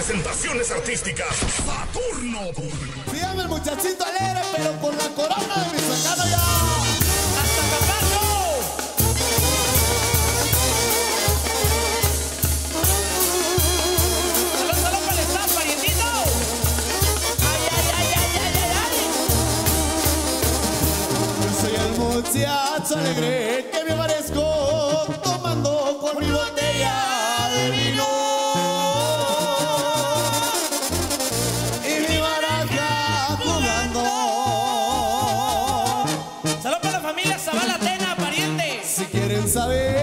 presentaciones artísticas, Saturno. Fíjame el muchachito alegre, pero con la corona de mi sacano ya. ¡Hasta Capacho! ¡Salud, salud para el staff, saber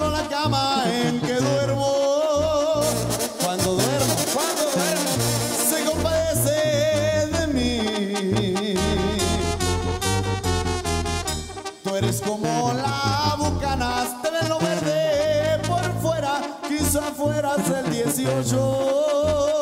solo la cama en que duermo. Cuando duermo, cuando duermo, se compadece de mí. Tú eres como la bucanas, te ven lo verde por fuera, quizá fueras el 18.